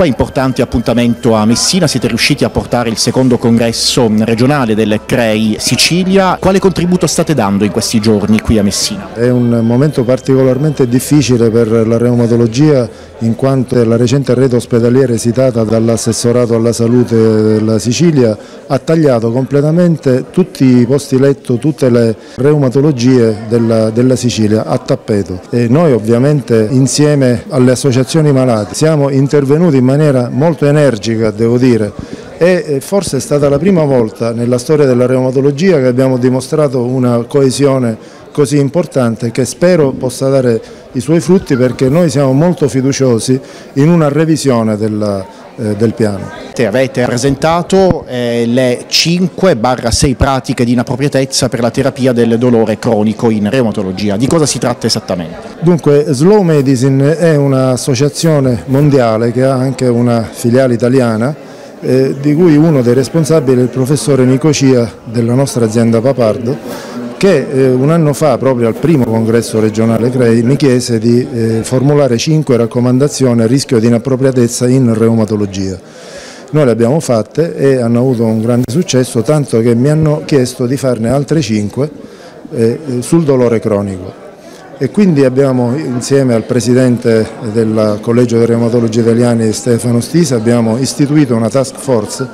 5, importante appuntamento a Messina, siete riusciti a portare il secondo congresso regionale del CREI Sicilia. Quale contributo state dando in questi giorni qui a Messina? È un momento particolarmente difficile per la reumatologia in quanto la recente rete ospedaliera esitata dall'assessorato alla salute della Sicilia ha tagliato completamente tutti i posti letto, tutte le reumatologie della, della Sicilia a tappeto e noi ovviamente insieme alle associazioni malati siamo intervenuti in maniera molto energica devo dire. E forse è stata la prima volta nella storia della reumatologia che abbiamo dimostrato una coesione così importante che spero possa dare i suoi frutti perché noi siamo molto fiduciosi in una revisione della, eh, del piano. Avete presentato eh, le 5-6 pratiche di inappropriatezza per la terapia del dolore cronico in reumatologia. Di cosa si tratta esattamente? Dunque Slow Medicine è un'associazione mondiale che ha anche una filiale italiana eh, di cui uno dei responsabili è il professore Nico Cia della nostra azienda Papardo che eh, un anno fa, proprio al primo congresso regionale CREI, mi chiese di eh, formulare cinque raccomandazioni a rischio di inappropriatezza in reumatologia. Noi le abbiamo fatte e hanno avuto un grande successo, tanto che mi hanno chiesto di farne altre cinque eh, sul dolore cronico. E quindi abbiamo, insieme al Presidente del Collegio dei Reumatologi Italiani Stefano Stisa, abbiamo istituito una task force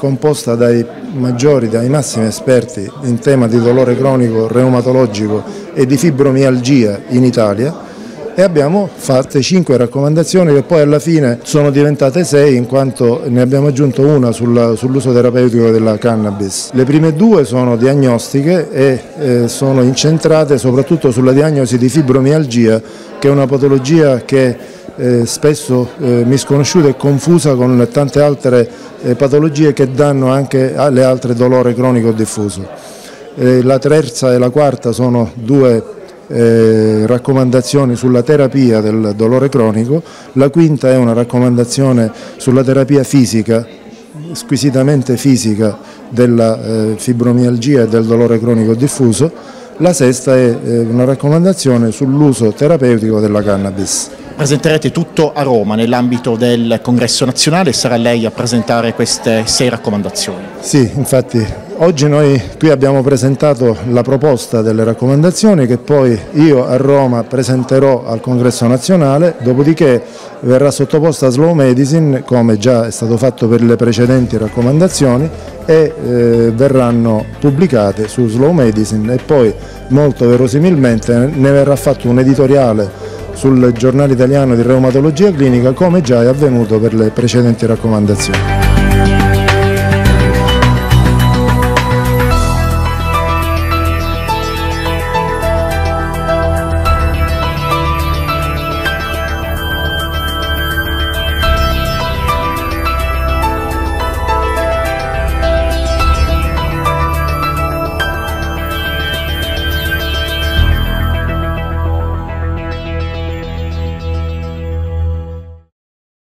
composta dai maggiori, dai massimi esperti in tema di dolore cronico, reumatologico e di fibromialgia in Italia e abbiamo fatte cinque raccomandazioni che poi alla fine sono diventate sei in quanto ne abbiamo aggiunto una sull'uso terapeutico della cannabis. Le prime due sono diagnostiche e eh, sono incentrate soprattutto sulla diagnosi di fibromialgia che è una patologia che eh, spesso eh, misconosciuta e confusa con tante altre eh, patologie che danno anche alle altre dolore cronico diffuso. Eh, la terza e la quarta sono due eh, raccomandazioni sulla terapia del dolore cronico, la quinta è una raccomandazione sulla terapia fisica, squisitamente fisica della eh, fibromialgia e del dolore cronico diffuso, la sesta è una raccomandazione sull'uso terapeutico della cannabis. Presenterete tutto a Roma nell'ambito del congresso nazionale e sarà lei a presentare queste sei raccomandazioni. Sì, infatti oggi noi qui abbiamo presentato la proposta delle raccomandazioni che poi io a Roma presenterò al congresso nazionale, dopodiché verrà sottoposta a Slow Medicine come già è stato fatto per le precedenti raccomandazioni e eh, verranno pubblicate su Slow Medicine e poi molto verosimilmente ne verrà fatto un editoriale sul giornale italiano di reumatologia clinica come già è avvenuto per le precedenti raccomandazioni.